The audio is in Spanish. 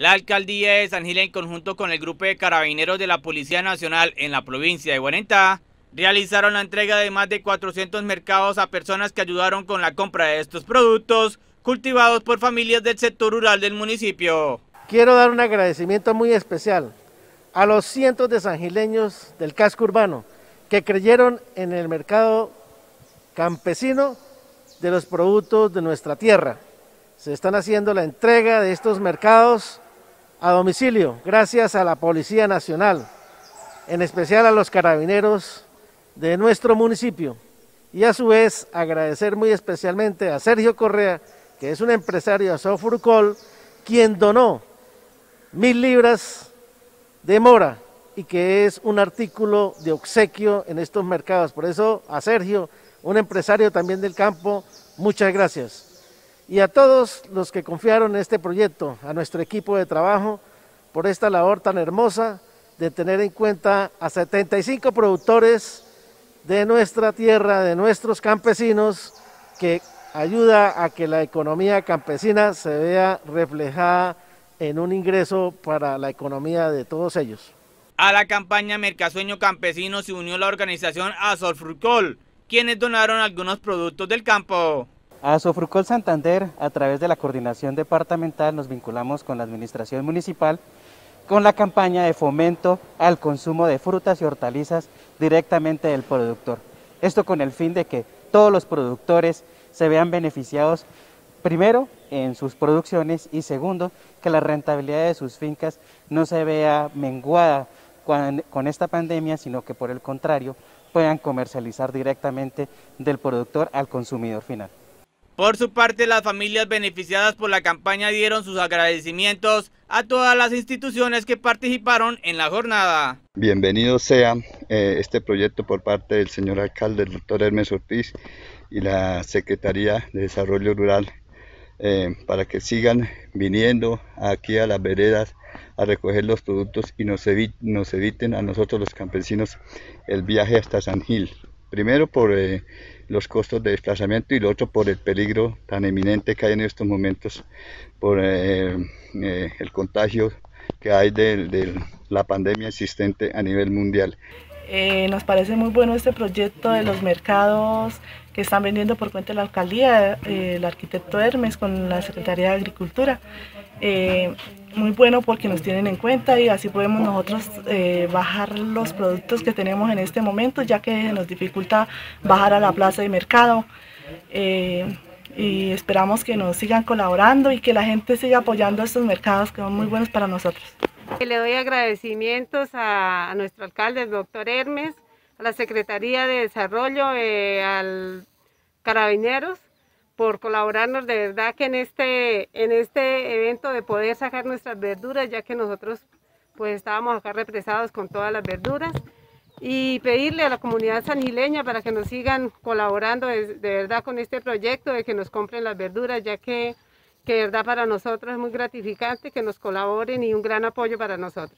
La alcaldía de San Gil en conjunto con el grupo de carabineros de la Policía Nacional en la provincia de Guarentá realizaron la entrega de más de 400 mercados a personas que ayudaron con la compra de estos productos cultivados por familias del sector rural del municipio. Quiero dar un agradecimiento muy especial a los cientos de sangileños del casco urbano que creyeron en el mercado campesino de los productos de nuestra tierra. Se están haciendo la entrega de estos mercados a domicilio gracias a la Policía Nacional, en especial a los carabineros de nuestro municipio. Y a su vez agradecer muy especialmente a Sergio Correa, que es un empresario de Sofurcol, quien donó mil libras de mora y que es un artículo de obsequio en estos mercados. Por eso a Sergio, un empresario también del campo, muchas gracias. Y a todos los que confiaron en este proyecto, a nuestro equipo de trabajo, por esta labor tan hermosa de tener en cuenta a 75 productores de nuestra tierra, de nuestros campesinos, que ayuda a que la economía campesina se vea reflejada en un ingreso para la economía de todos ellos. A la campaña Mercasueño Campesino se unió la organización Azorfrucol, quienes donaron algunos productos del campo. A Azorfrucol Santander, a través de la coordinación departamental, nos vinculamos con la administración municipal con la campaña de fomento al consumo de frutas y hortalizas directamente del productor. Esto con el fin de que todos los productores se vean beneficiados, primero, en sus producciones y segundo, que la rentabilidad de sus fincas no se vea menguada con esta pandemia, sino que por el contrario puedan comercializar directamente del productor al consumidor final. Por su parte, las familias beneficiadas por la campaña dieron sus agradecimientos a todas las instituciones que participaron en la jornada. Bienvenido sea eh, este proyecto por parte del señor alcalde, el doctor Hermes Ortiz y la Secretaría de Desarrollo Rural eh, para que sigan viniendo aquí a las veredas a recoger los productos y nos, eviten a nosotros los campesinos el viaje hasta San Gil. Primero por eh, los costos de desplazamiento y lo otro por el peligro tan eminente que hay en estos momentos por eh, el contagio que hay de, la pandemia existente a nivel mundial. Nos parece muy bueno este proyecto de los mercados que están vendiendo por cuenta de la alcaldía, eh, el arquitecto Hermes con la Secretaría de Agricultura. Eh, muy bueno porque nos tienen en cuenta y así podemos nosotros eh, bajar los productos que tenemos en este momento, ya que nos dificulta bajar a la plaza de mercado. y esperamos que nos sigan colaborando y que la gente siga apoyando estos mercados que son muy buenos para nosotros. Le doy agradecimientos a, nuestro alcalde, el doctor Hermes, a la Secretaría de Desarrollo, eh, al Carabineros, por colaborarnos de verdad que en este, en este evento de poder sacar nuestras verduras, ya que nosotros pues estábamos acá represados con todas las verduras. Y pedirle a la comunidad sangileña para que nos sigan colaborando de, verdad con este proyecto, de que nos compren las verduras, ya que, que de verdad para nosotros es muy gratificante que nos colaboren y un gran apoyo para nosotros.